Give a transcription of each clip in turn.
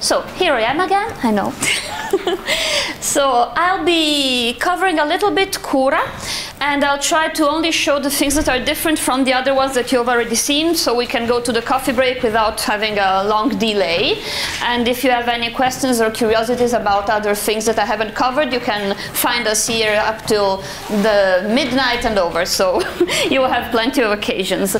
So here I am again, I know. so I'll be covering a little bit Cura and I'll try to only show the things that are different from the other ones that you've already seen so we can go to the coffee break without having a long delay. And if you have any questions or curiosities about other things that I haven't covered, you can find us here up till the midnight and over, so you will have plenty of occasions.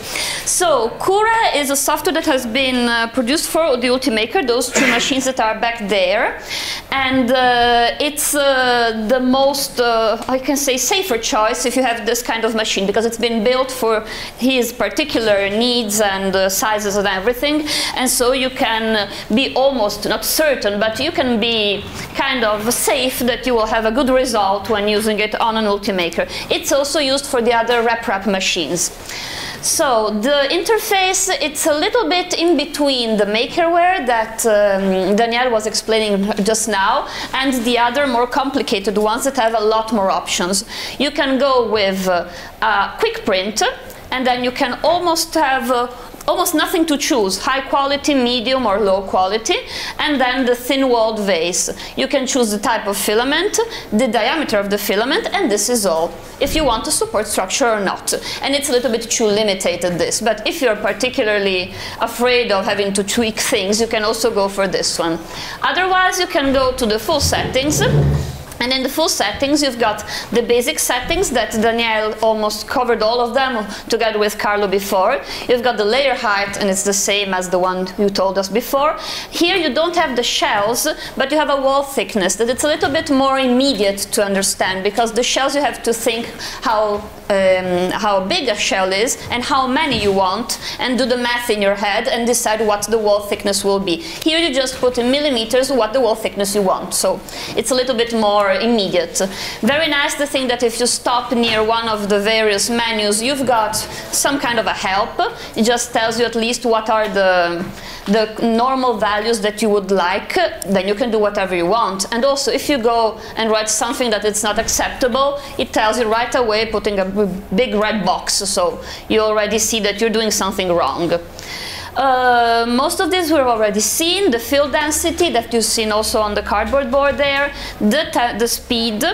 So Cura is a software that has been uh, produced for the Ultimaker, those two machines that are back there. And uh, it's uh, the most, uh, I can say, safer choice if you have this kind of machine because it's been built for his particular needs and uh, sizes and everything. And so you can be almost not certain, but you can be kind of safe that you will have a good result when using it on an Ultimaker. It's also used for the other RepRap machines. So the interface, it's a little bit in between the makerware that um, Danielle was explaining just now and the other more complicated ones that have a lot more options. You can go with uh, a quick print and then you can almost have uh, almost nothing to choose, high quality, medium or low quality, and then the thin walled vase. You can choose the type of filament, the diameter of the filament, and this is all, if you want a support structure or not. And it's a little bit too limited this, but if you're particularly afraid of having to tweak things, you can also go for this one. Otherwise, you can go to the full settings, and in the full settings, you've got the basic settings that Danielle almost covered all of them together with Carlo before. You've got the layer height, and it's the same as the one you told us before. Here you don't have the shells, but you have a wall thickness that it's a little bit more immediate to understand because the shells you have to think how um, how big a shell is and how many you want and do the math in your head and decide what the wall thickness will be. Here you just put in millimeters what the wall thickness you want. So it's a little bit more immediate. Very nice the thing that if you stop near one of the various menus, you've got some kind of a help. It just tells you at least what are the the normal values that you would like, then you can do whatever you want. And also, if you go and write something that it's not acceptable, it tells you right away, putting a big red box, so you already see that you're doing something wrong. Uh, most of these we've already seen, the fill density that you've seen also on the cardboard board there, the, the speed,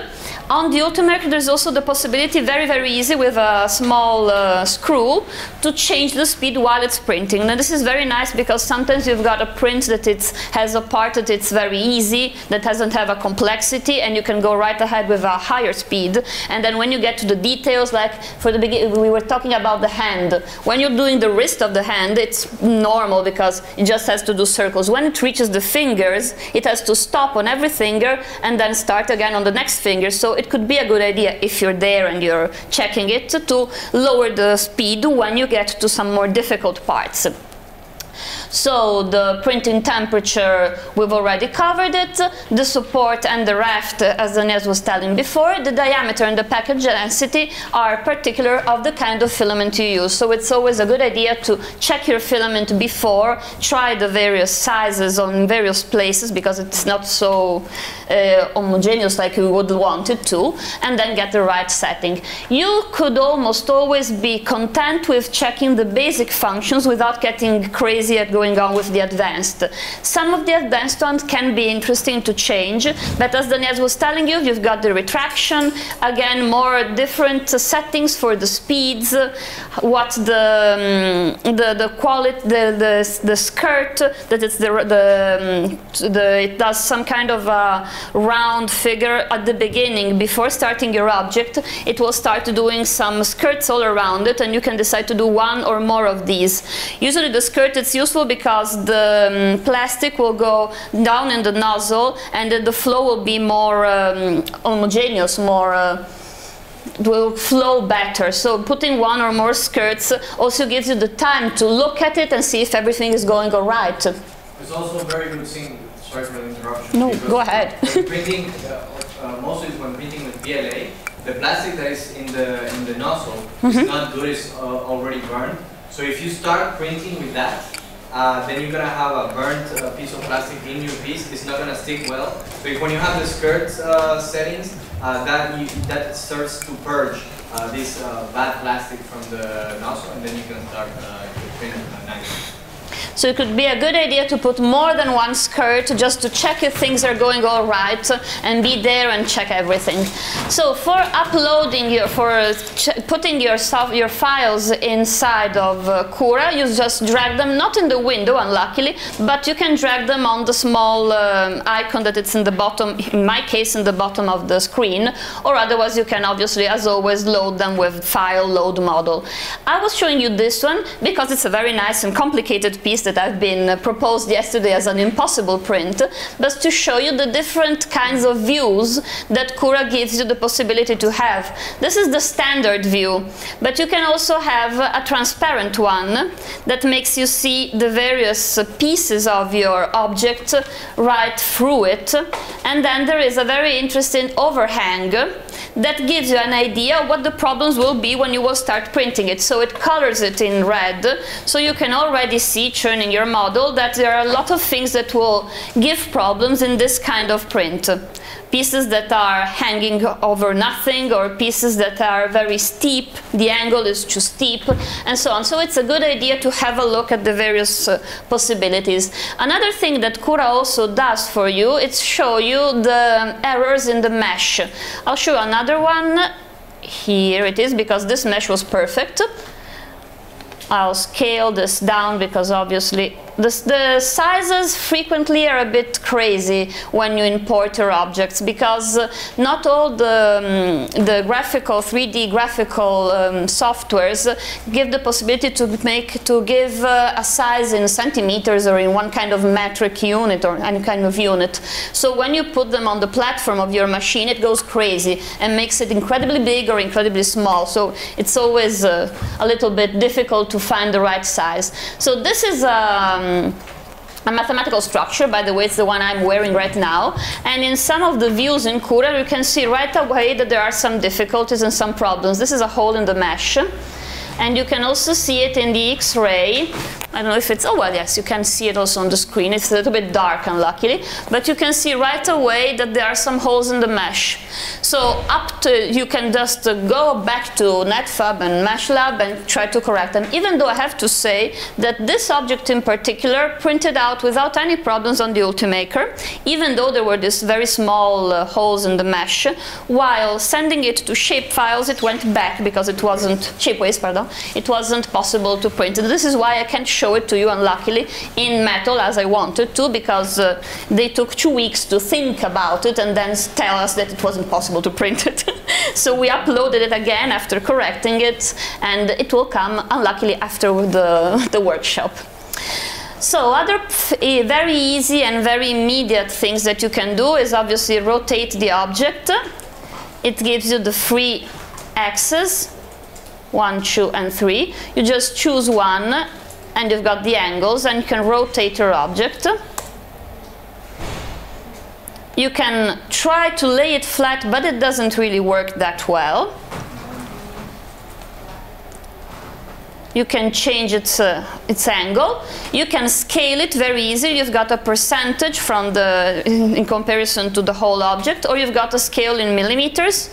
on the Ultimaker, there's also the possibility, very, very easy, with a small uh, screw, to change the speed while it's printing. Now, this is very nice because sometimes you've got a print that it has a part that it's very easy, that doesn't have a complexity, and you can go right ahead with a higher speed. And then when you get to the details, like for the beginning, we were talking about the hand. When you're doing the wrist of the hand, it's normal because it just has to do circles. When it reaches the fingers, it has to stop on every finger and then start again on the next finger. So it could be a good idea if you're there and you're checking it to lower the speed when you get to some more difficult parts. So the printing temperature, we've already covered it. The support and the raft, as Daniel was telling before, the diameter and the package density are particular of the kind of filament you use. So it's always a good idea to check your filament before, try the various sizes on various places because it's not so uh, homogeneous like you would want it to, and then get the right setting. You could almost always be content with checking the basic functions without getting crazy at going on with the advanced. Some of the advanced ones can be interesting to change, but as Daniel was telling you, you've got the retraction, again, more different settings for the speeds, what the, um, the, the quality, the, the, the skirt, that it's the, the, um, the, it does some kind of a round figure at the beginning, before starting your object, it will start doing some skirts all around it, and you can decide to do one or more of these. Usually the skirt, it's useful because the um, plastic will go down in the nozzle and the flow will be more um, homogeneous, more uh, will flow better. So putting one or more skirts also gives you the time to look at it and see if everything is going all right. It's also a very good thing, sorry for the interruption. No, go ahead. printing, uh, uh, mostly when printing with PLA, the plastic that is in the in the nozzle mm -hmm. is mm-hmm. not good, it's uh, already burned. So if you start printing with that, uh, then you're gonna have a burnt uh, piece of plastic in your piece. It's not gonna stick well. So when you have the skirt uh, settings, uh, that you, that starts to purge uh, this uh, bad plastic from the nozzle, and then you can start uh, printing nicely. So it could be a good idea to put more than one skirt just to check if things are going all right and be there and check everything. So for uploading your, for putting your, your files inside of uh, Cura, you just drag them, not in the window, unluckily, but you can drag them on the small um, icon that it's in the bottom, in my case, in the bottom of the screen, or otherwise you can obviously, as always, load them with file load model. I was showing you this one because it's a very nice and complicated piece that I've been proposed yesterday as an impossible print, but to show you the different kinds of views that Cura gives you the possibility to have. This is the standard view, but you can also have a transparent one that makes you see the various pieces of your object right through it. And then there is a very interesting overhang that gives you an idea what the problems will be when you will start printing it. So it colors it in red, so you can already see churning your model that there are a lot of things that will give problems in this kind of print pieces that are hanging over nothing or pieces that are very steep, the angle is too steep, and so on. So it's a good idea to have a look at the various uh, possibilities. Another thing that Cura also does for you, is show you the errors in the mesh. I'll show you another one. Here it is, because this mesh was perfect. I'll scale this down because obviously the, the, sizes frequently are a bit crazy when you import your objects because uh, not all the, um, the graphical 3D graphical um, softwares give the possibility to make to give uh, a size in centimeters or in one kind of metric unit or any kind of unit. So when you put them on the platform of your machine, it goes crazy and makes it incredibly big or incredibly small. So it's always uh, a little bit difficult to find the right size. So this is um, um, a mathematical structure, by the way, it's the one I'm wearing right now. And in some of the views in Cura, you can see right away that there are some difficulties and some problems. This is a hole in the mesh. And you can also see it in the X-ray. I don't know if it's, oh well, yes, you can see it also on the screen. It's a little bit dark, unluckily. But you can see right away that there are some holes in the mesh. So up to, you can just go back to Netfabb and MeshLab and try to correct them. Even though I have to say that this object in particular printed out without any problems on the Ultimaker, even though there were these very small uh, holes in the mesh, while sending it to shapefiles, it went back because it wasn't, shapeways, pardon, it wasn't possible to print it. This is why I can't show it to you, unluckily, in metal as I wanted to, because uh, they took two weeks to think about it and then tell us that it wasn't possible to print it. so we uploaded it again after correcting it, and it will come, unluckily, after the, the workshop. So other very easy and very immediate things that you can do is obviously rotate the object. It gives you the free axis 1, 2, and 3. You just choose one and you've got the angles and you can rotate your object. You can try to lay it flat, but it doesn't really work that well. You can change its, uh, its angle. You can scale it very easily. You've got a percentage from the, in comparison to the whole object, or you've got a scale in millimeters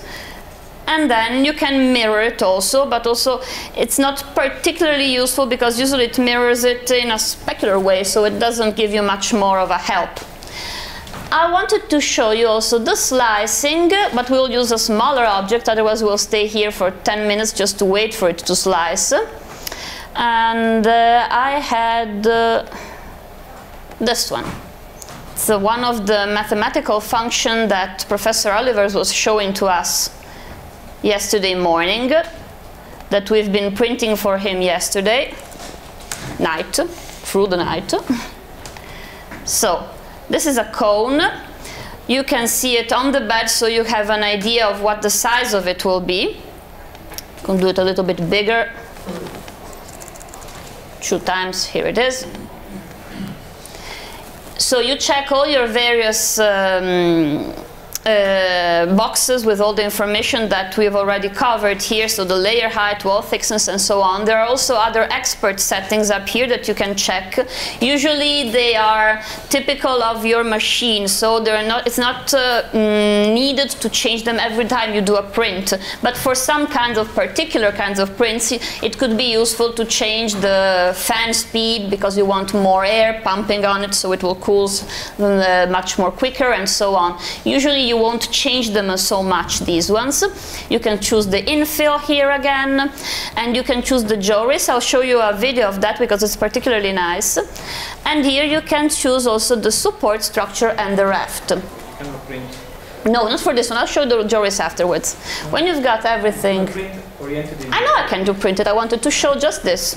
and then you can mirror it also but also it's not particularly useful because usually it mirrors it in a specular way so it doesn't give you much more of a help I wanted to show you also the slicing, but we'll use a smaller object, otherwise we'll stay here for 10 minutes just to wait for it to slice. And uh, I had uh, this one. It's uh, one of the mathematical function that Professor Olivers was showing to us yesterday morning that we've been printing for him yesterday night, through the night. So this is a cone. You can see it on the bed so you have an idea of what the size of it will be. You can do it a little bit bigger. Two times, here it is. So you check all your various um, uh, boxes with all the information that we've already covered here, so the layer height, wall thickness, and so on. There are also other expert settings up here that you can check. Usually they are typical of your machine, so they're not, it's not uh, mm, needed to change them every time you do a print. But for some kinds of particular kinds of prints, it could be useful to change the fan speed because you want more air pumping on it so it will cool uh, much more quicker and so on. Usually you won't change them so much, these ones. You can choose the infill here again, and you can choose the Joris. I'll show you a video of that because it's particularly nice. And here you can choose also the support structure and the raft. No, not for this one. I'll show the Joris afterwards. When you've got everything... I know I can do printed. I wanted to show just this.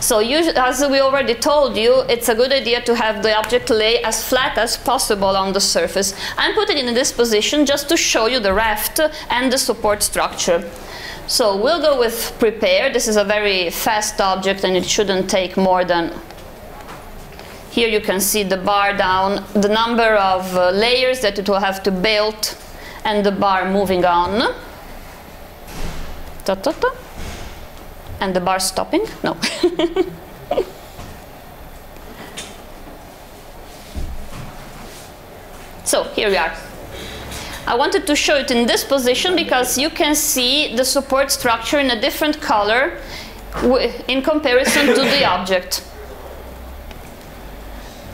So you, as we already told you, it's a good idea to have the object lay as flat as possible on the surface. I'm putting it in this position just to show you the raft and the support structure. So we'll go with prepare. This is a very fast object and it shouldn't take more than here you can see the bar down, the number of uh, layers that it will have to build, and the bar moving on. Ta -ta -ta. And the bar stopping? No. so here we are. I wanted to show it in this position because you can see the support structure in a different color in comparison to the object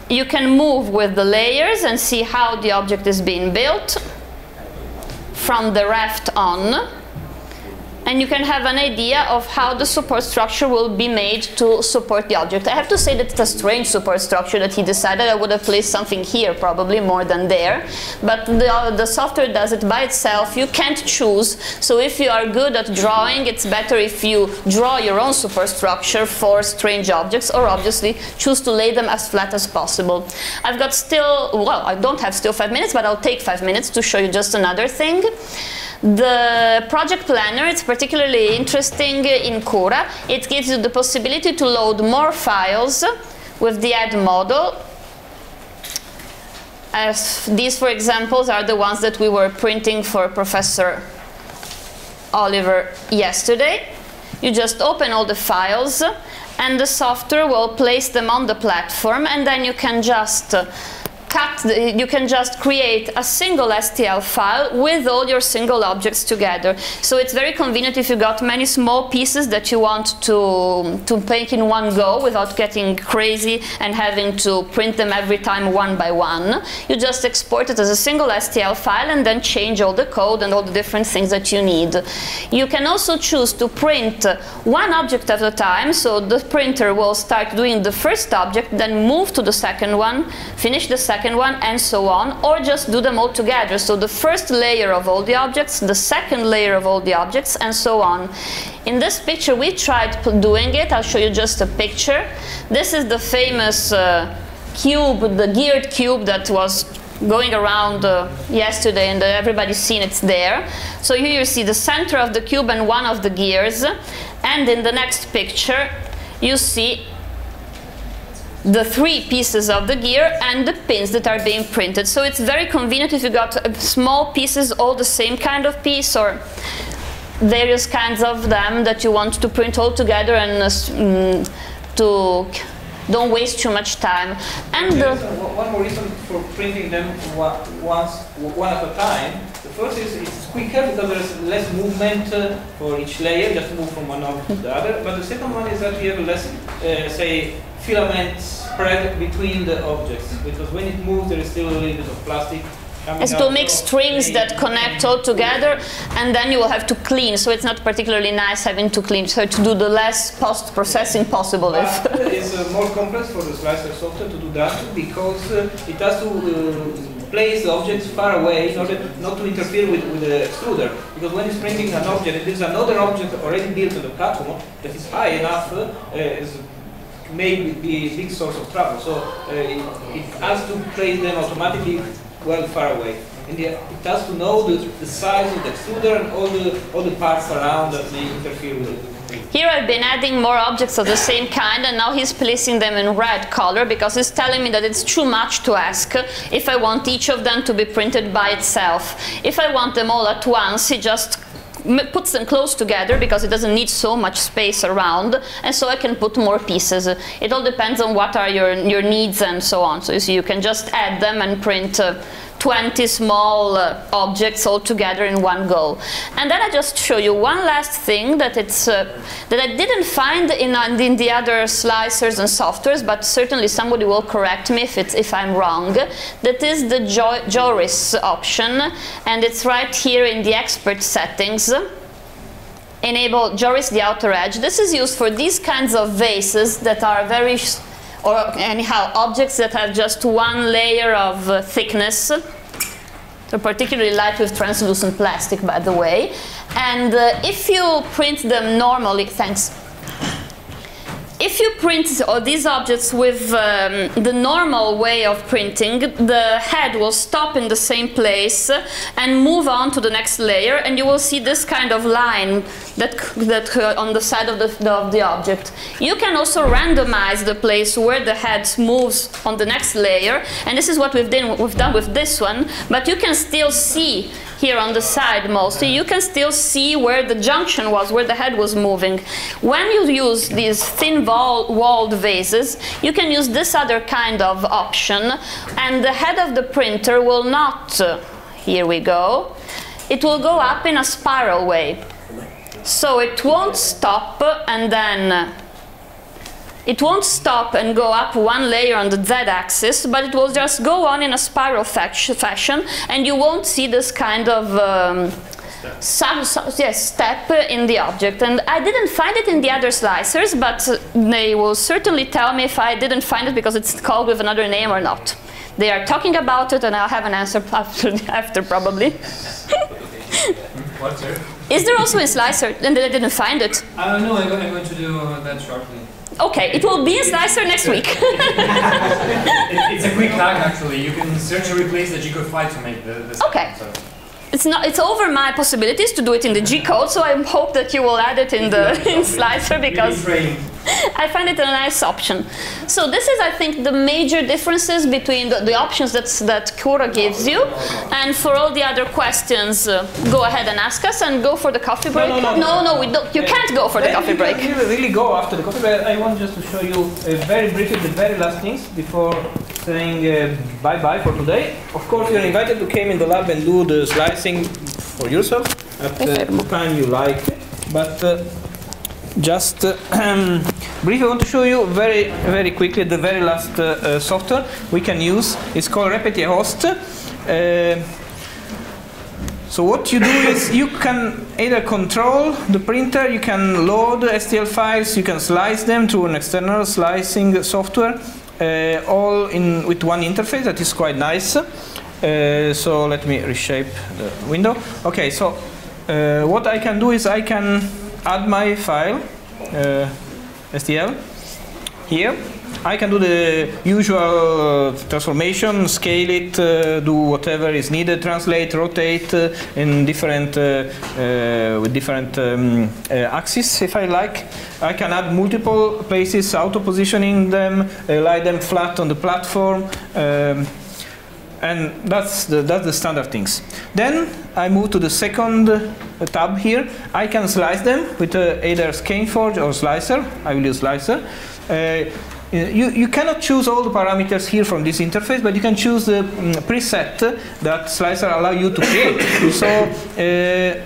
you can move with the layers and see how the object is being built from the raft on and you can have an idea of how the support structure will be made to support the object. I have to say that it's a strange support structure that he decided I would have placed something here probably more than there, but the, uh, the software does it by itself. You can't choose, so if you are good at drawing, it's better if you draw your own superstructure for strange objects or obviously choose to lay them as flat as possible. I've got still, well, I don't have still five minutes, but I'll take five minutes to show you just another thing. The project planner is particularly interesting in Cura. It gives you the possibility to load more files with the add model. As these, for examples, are the ones that we were printing for Professor Oliver yesterday. You just open all the files and the software will place them on the platform and then you can just cut, the, you can just create a single STL file with all your single objects together. So it's very convenient if you got many small pieces that you want to, to make in one go without getting crazy and having to print them every time one by one. You just export it as a single STL file and then change all the code and all the different things that you need. You can also choose to print one object at a time, so the printer will start doing the first object, then move to the second one, finish the second second one, and so on, or just do them all together. So the first layer of all the objects, the second layer of all the objects, and so on. In this picture, we tried doing it. I'll show you just a picture. This is the famous uh, cube, the geared cube that was going around uh, yesterday and uh, everybody's seen it's there. So here you see the center of the cube and one of the gears. And in the next picture, you see the three pieces of the gear and the pins that are being printed. So it's very convenient if you got small pieces, all the same kind of piece or various kinds of them that you want to print all together and uh, mm, to don't waste too much time. And one more reason for printing them once, one at a time. The first is it's quicker because there's less movement uh, for each layer, just move from one object to the other. But the second one is that you have less, uh, say, filament spread between the objects because when it moves there is still a little bit of plastic as to make strings that connect all together and then you will have to clean so it's not particularly nice having to clean so to do the less post-processing possible if it's uh, more complex for the slicer software to do that because uh, it has to uh, place the objects far away in order not to interfere with, with the extruder. Because when it's printing an object there's another object already built on the platform that is high enough uh, may be a big source of trouble. So uh, it, it, has to place them automatically well far away. And it has to know the, the size of the extruder and all the, all the parts around that may interfere with it. Here I've been adding more objects of the same kind and now he's placing them in red color because he's telling me that it's too much to ask if I want each of them to be printed by itself. If I want them all at once, he just puts them close together because it doesn't need so much space around and so I can put more pieces. It all depends on what are your, your needs and so on. So you, see, you can just add them and print uh, 20 small uh, objects all together in one go. And then I just show you one last thing that it's uh, that I didn't find in, uh, in the other slicers and softwares, but certainly somebody will correct me if, it's, if I'm wrong. That is the jo Joris option, and it's right here in the expert settings enable Joris the outer edge. This is used for these kinds of vases that are very or anyhow, objects that have just one layer of uh, thickness. They're particularly light with translucent plastic, by the way. And uh, if you print them normally, thanks if you print these objects with um, the normal way of printing, the head will stop in the same place and move on to the next layer, and you will see this kind of line that, that uh, on the side of the, of the object. You can also randomize the place where the head moves on the next layer, and this is what we've done, we've done with this one, but you can still see here on the side mostly, you can still see where the junction was, where the head was moving. When you use these thin walled vases, you can use this other kind of option, and the head of the printer will not, uh, here we go, it will go up in a spiral way. So it won't stop and then it won't stop and go up one layer on the z-axis, but it will just go on in a spiral fashion, and you won't see this kind of um, some, some, yes, step in the object. And I didn't find it in the other slicers, but they will certainly tell me if I didn't find it because it's called with another name or not. They are talking about it, and I'll have an answer after, after probably. Is there also a slicer? And I didn't find it. Uh, no, I'm going to do that shortly. Okay, it will be in Slic3r next week. it's a quick hack actually. You can search and replace the G-code to make the, the Okay. So it's not it's over my possibilities to do it in the G code, so I hope that you will add it in the in Slic3r because I find it a nice option. So this is, I think, the major differences between the, the options that that Cura gives you. And for all the other questions, uh, go ahead and ask us and go for the coffee break. No, no, no, no, no we don't. You can't go for the coffee break. You really go after the coffee break. I want just to show you uh, very briefly the very last things before saying uh, bye bye for today. Of course, you're invited to come in the lab and do the slicing for yourself at the time you like. But uh, just uh, briefly, I want to show you very, very quickly the very last uh, uh, software we can use. It's called Repetier-Host. Uh, so what you do is you can either control the printer, you can load STL files, you can slice them through an external slicing software, uh, all in with one interface that is quite nice. Uh, so let me reshape the window. Okay, so uh, what I can do is I can add my file, uh, STL, here. I can do the usual transformation, scale it, uh, do whatever is needed, translate, rotate uh, in different uh, with different um, axes if I like. I can add multiple places, auto positioning them, lie them flat on the platform. Um, and that's the, that's the standard things. Then I move to the second uh, tab here. I can slice them with uh, either Skeinforge or Slic3r. I will use Slic3r. Uh, you, you cannot choose all the parameters here from this interface, but you can choose the um, preset that Slic3r allow you to create. so uh,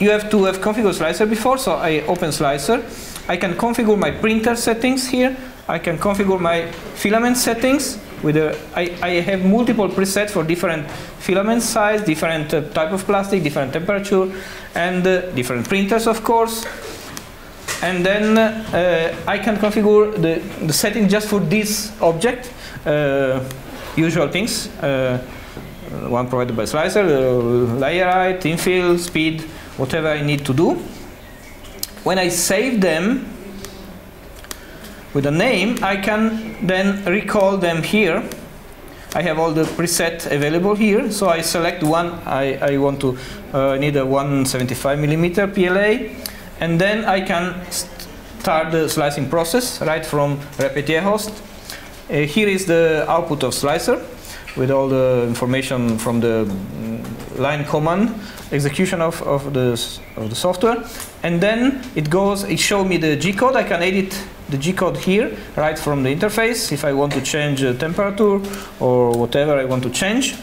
you have to have configured Slic3r before, so I open Slic3r. I can configure my printer settings here. I can configure my filament settings with a, I, I have multiple presets for different filament size, different uh, type of plastic, different temperature, and uh, different printers, of course. And then uh, I can configure the, the setting just for this object, uh, usual things. Uh, one provided by Slic3r, layer height, infill, speed, whatever I need to do. When I save them, with a name, I can then recall them here. I have all the preset available here, so I select one. I, I want to uh, need a 175 millimeter PLA, and then I can start the slicing process right from Repetier host. Uh, here is the output of Slic3r with all the information from the mm, line command execution of, of, the, of the software. And then it goes, it shows me the G code. I can edit the G code here right from the interface if I want to change the temperature or whatever I want to change.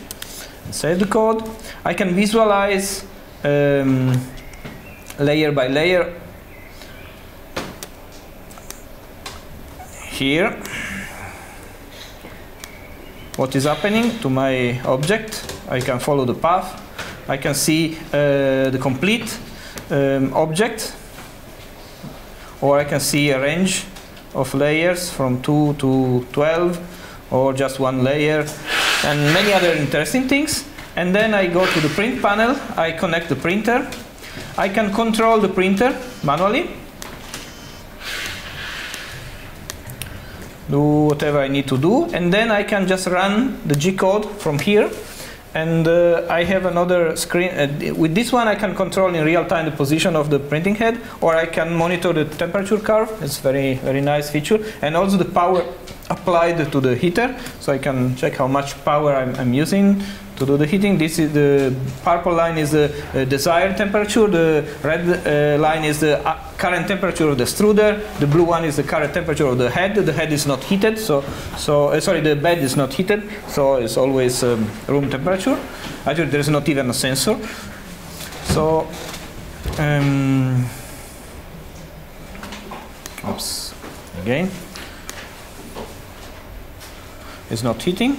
Save the code. I can visualize um, layer by layer here what is happening to my object. I can follow the path. I can see uh, the complete um, object or I can see a range of layers from 2 to 12 or just one layer and many other interesting things. And then I go to the print panel, I connect the printer. I can control the printer manually. Do whatever I need to do, and then I can just run the G code from here. And uh, I have another screen. Uh, with this one, I can control in real time the position of the printing head, or I can monitor the temperature curve. It's very very nice feature, and also the power applied to the heater, so I can check how much power I'm, I'm using to do the heating. This is the purple line is the uh, desired temperature. The red uh, line is the uh, current temperature of the extruder. The blue one is the current temperature of the head. The head is not heated, so so uh, sorry, the bed is not heated, so it's always um, room temperature. Actually, there is not even a sensor. So. Um, oops. Again. It's not heating.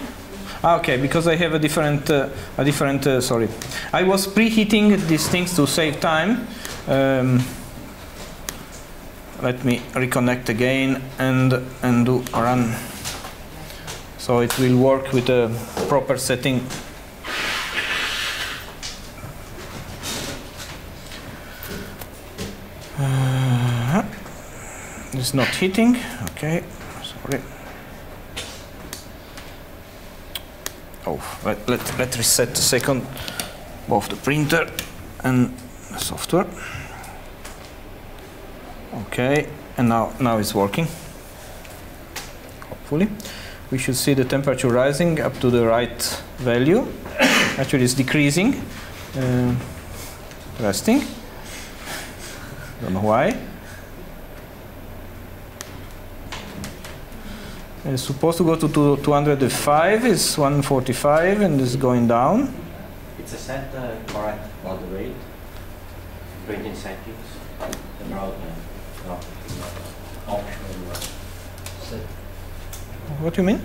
Ah, okay, because I have a different, uh, a different. Uh, sorry, I was preheating these things to save time. Um, let me reconnect again and and do a run. So it will work with a proper setting. Uh, it's not heating. Okay, sorry. Oh, let, let, let reset a second both the printer and the software. Okay, and now, now it's working. Hopefully. We should see the temperature rising up to the right value. Actually, it's decreasing. Uh, resting. Don't know why. It's supposed to go to two- 205, it's 145 and it's going down. It's a set uh, correct about the rate, printing settings, about uh, no, optional uh, set. What do you mean?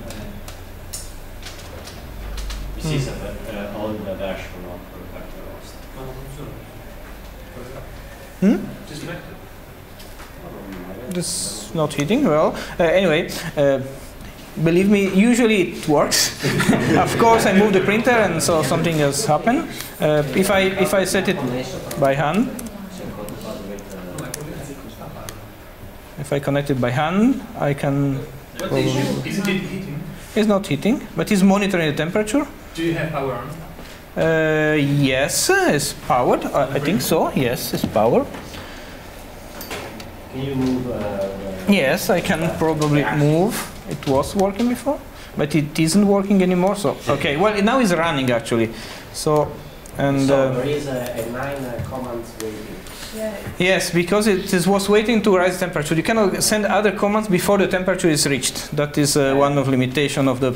This is a uh, old uh, version of Factor Lost. Hmm? This not heating well. Uh, anyway, uh, believe me, usually it works. of course, I move the printer and so something has happened. Uh, if I if I set it by hand, if I connect it by hand, I can. What issue? Isn't it heating? It's not heating, but it's monitoring the temperature. Do you have power on? Uh, yes, it's powered. I, I think so. Yes, it's powered. Can you move? Uh, the- Yes, I can probably move. It was working before, but it isn't working anymore. So okay, well now it's running actually. So and so uh, there is a, a nine uh, commands waiting. yes, because it is, was waiting to rise temperature. You cannot send other commands before the temperature is reached. That is uh, one of limitation of the.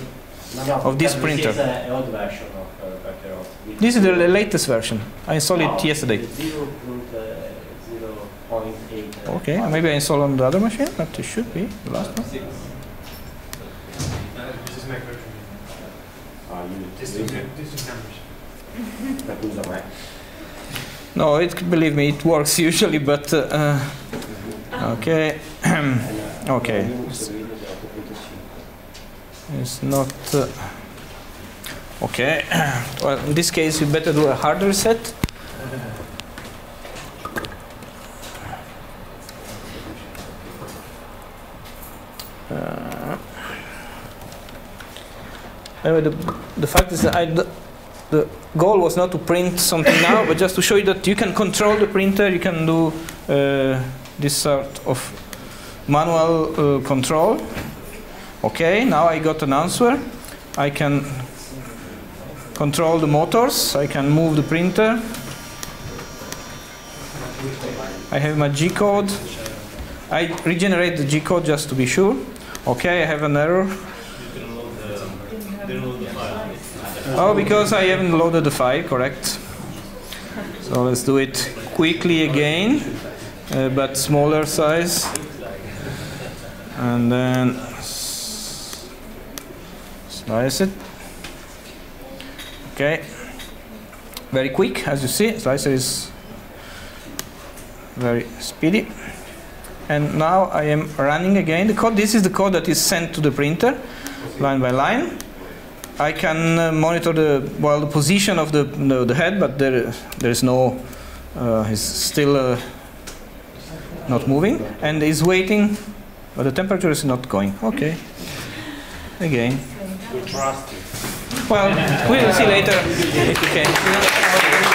No, no, Of this printer. This is an old version of uh, Factor This is the latest version. I installed it yesterday. Zero uh, zero point eight. uh, Okay, maybe I install on the other machine, but it should be the last one. This is my version. Are you This is numbers. that was a Mac? No, it believe me, it works usually, but uh, uh, okay. Okay. Linux, the Windows, the Autoprinter C. It's not. Uh, okay. well, in this case, you better do a hard reset. Uh, anyway, the, the fact is that I, d- the goal was not to print something now, but just to show you that you can control the printer, you can do uh, this sort of manual uh, control. Okay, now I got an answer. I can control the motors, I can move the printer. I have my G code. I regenerate the G code just to be sure. Okay, I have an error. Oh, because I haven't loaded the file, correct. So let's do it quickly again, uh, but smaller size. And then slice it. Okay. Very quick, as you see. Slic3r is very speedy. And now I am running again the code. This is the code that is sent to the printer, line by line. I can uh, monitor the well the position of the the, the head, but there there is no uh, it's still uh, not moving and is waiting, but the temperature is not going. Okay, again. We trust you. Well, we will see later if we can.